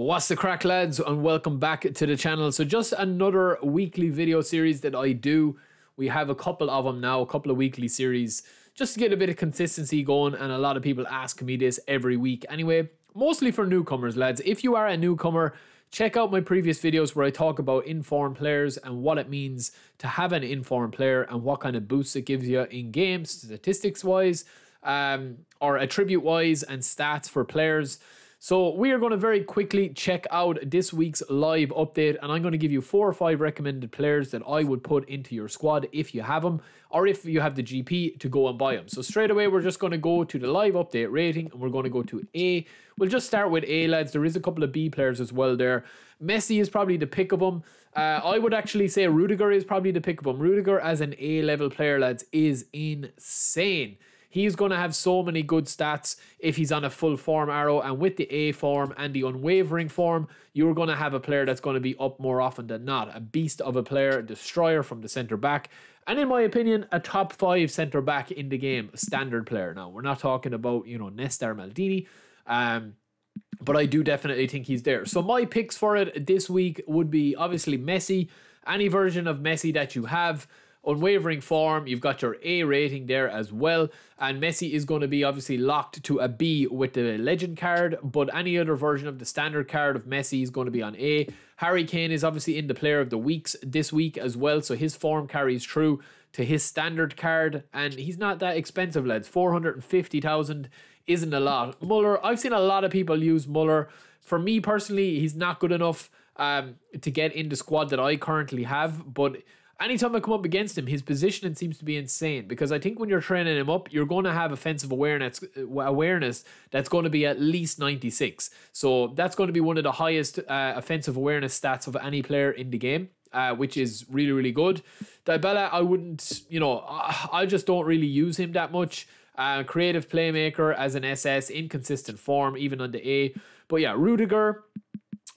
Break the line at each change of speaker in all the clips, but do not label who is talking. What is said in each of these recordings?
What's the crack, lads, and welcome back to the channel. So, just another weekly video series that I do. We have a couple of them now, a couple of weekly series, just to get a bit of consistency going. And a lot of people ask me this every week anyway, mostly for newcomers, lads. If you are a newcomer, check out my previous videos where I talk about informed players and what it means to have an informed player and what kind of boosts it gives you in games, statistics wise, um, or attribute wise, and stats for players. So we are going to very quickly check out this week's live update and I'm going to give you four or five recommended players that I would put into your squad if you have them or if you have the GP to go and buy them. So straight away we're just going to go to the live update rating and we're going to go to A. We'll just start with A lads. There is a couple of B players as well there. Messi is probably the pick of them. Uh, I would actually say Rudiger is probably the pick of them. Rudiger as an A level player lads is insane. He's going to have so many good stats if he's on a full form arrow. And with the A form and the unwavering form, you're going to have a player that's going to be up more often than not. A beast of a player, a destroyer from the centre back. And in my opinion, a top five centre back in the game, standard player. Now, we're not talking about, you know, Nestor Maldini. Um, but I do definitely think he's there. So my picks for it this week would be obviously Messi, any version of Messi that you have unwavering form. You've got your A rating there as well. And Messi is going to be obviously locked to a B with the legend card, but any other version of the standard card of Messi is going to be on A. Harry Kane is obviously in the player of the weeks this week as well, so his form carries true to his standard card, and he's not that expensive, lads. 450,000 isn't a lot. Muller, I've seen a lot of people use Muller. For me personally, he's not good enough um, to get in the squad that I currently have, but anytime I come up against him, his positioning seems to be insane because I think when you're training him up, you're going to have offensive awareness awareness that's going to be at least 96. So that's going to be one of the highest uh, offensive awareness stats of any player in the game. Uh, which is really really good. Dybala, I wouldn't, you know, I, I just don't really use him that much. Uh, creative playmaker as an SS, inconsistent form, even on the A. But yeah, Rudiger,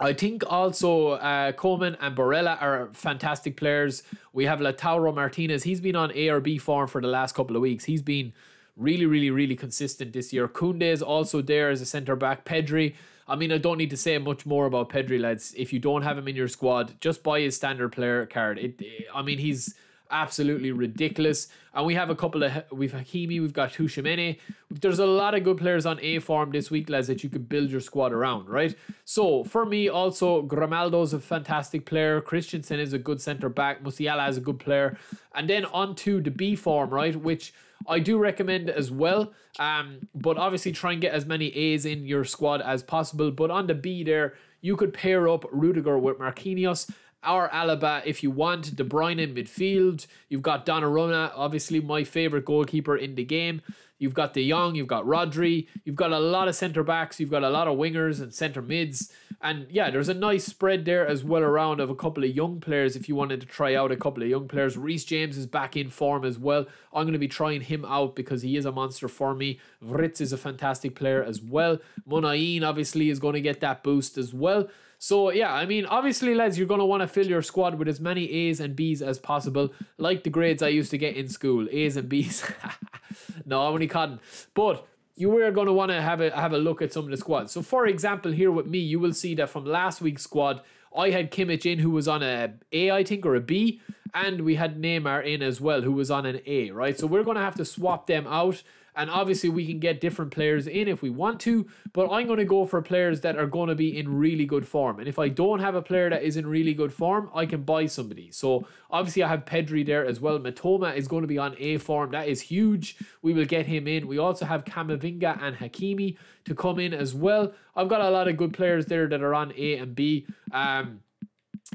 I think also uh, Coman and Barella are fantastic players. We have Lautaro Martinez. He's been on A or B form for the last couple of weeks. He's been really, really, really consistent this year. Koundé is also there as a centre back. Pedri. I mean, I don't need to say much more about Pedri, lads. If you don't have him in your squad, just buy his standard player card. It, I mean, he's absolutely ridiculous. And we have a couple of we've Hakimi, we've got Tchouameni. There's a lot of good players on A form this week, lads, that you could build your squad around, right? So for me, also Grimaldo's a fantastic player. Christensen is a good centre back. Musiala is a good player. And then on to the B form, right? Which I do recommend as well. Um, but obviously try and get as many A's in your squad as possible. But on the B there, you could pair up Rudiger with Marquinhos our Alaba if you want. De Bruyne in midfield. You've got Donnarumma, obviously my favourite goalkeeper in the game. You've got De Jong, you've got Rodri, you've got a lot of centre backs, you've got a lot of wingers and centre mids. And yeah, there's a nice spread there as well around of a couple of young players if you wanted to try out a couple of young players. Reece James is back in form as well. I'm going to be trying him out because he is a monster for me. Wirtz is a fantastic player as well. Muniain obviously is going to get that boost as well. So yeah, I mean, obviously, lads, you're gonna want to fill your squad with as many A's and B's as possible, like the grades I used to get in school, A's and B's. no, I'm only kidding. But you are going to want to have a have a look at some of the squads. So, for example, here with me, you will see that from last week's squad, I had Kimmich in, who was on a A, I think, or a B, and we had Neymar in as well, who was on an A. Right, so we're going to have to swap them out and obviously, we can get different players in if we want to, but I'm going to go for players that are going to be in really good form. And if I don't have a player that is in really good form, I can buy somebody. So obviously, I have Pedri there as well. Matoma is going to be on A form. That is huge. We will get him in. We also have Camavinga and Hakimi to come in as well. I've got a lot of good players there that are on A and B. Um,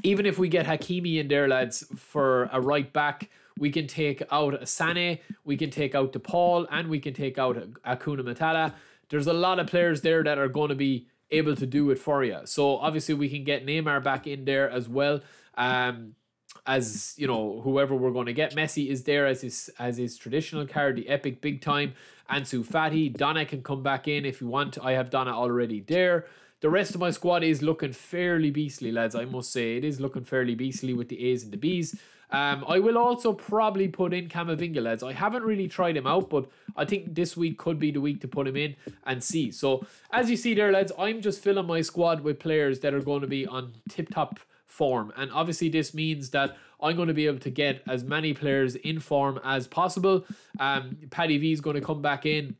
even if we get Hakimi in there, lads, for a right back, we can take out Sane, we can take out DePaul, and we can take out Akuna Matata. There's a lot of players there that are going to be able to do it for you. So obviously we can get Neymar back in there as well. Um, as you know, whoever we're going to get, Messi is there as his as his traditional card, the epic big time. Ansu Fati, Donna can come back in if you want. I have Donna already there. The rest of my squad is looking fairly beastly, lads. I must say it is looking fairly beastly with the A's and the B's. Um, I will also probably put in Camavinga, lads. I haven't really tried him out, but I think this week could be the week to put him in and see. So, as you see there, lads, I'm just filling my squad with players that are going to be on tip top form. And obviously, this means that I'm going to be able to get as many players in form as possible. Um, Paddy V is going to come back in.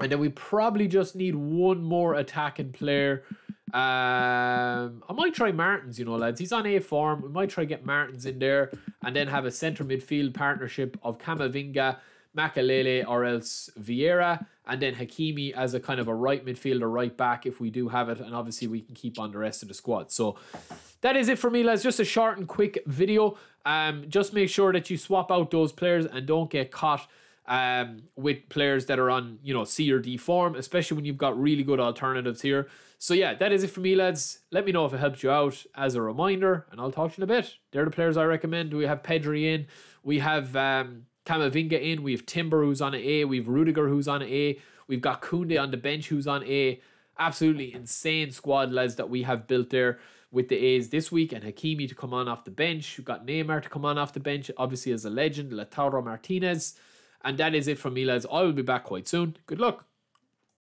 And then we probably just need one more attacking player. Um, I might try Martins, you know, lads. He's on A form. We might try get Martins in there and then have a centre midfield partnership of Camavinga, Makelele, or else Vieira, and then Hakimi as a kind of a right midfielder, right back if we do have it. And obviously, we can keep on the rest of the squad. So that is it for me, lads. Just a short and quick video. Um, just make sure that you swap out those players and don't get caught um, with players that are on, you know, C or D form, especially when you've got really good alternatives here. So yeah, that is it for me, lads. Let me know if it helps you out as a reminder, and I'll talk to you in a bit. They're the players I recommend. We have Pedri in, we have um, Camavinga in, we have Timber who's on A, we have Rudiger who's on A, we've got Koundé on the bench who's on A. Absolutely insane squad, lads, that we have built there with the A's this week, and Hakimi to come on off the bench. We've got Neymar to come on off the bench, obviously as a legend, Lautaro Martinez. And that is it from me, lads. I will be back quite soon. Good luck.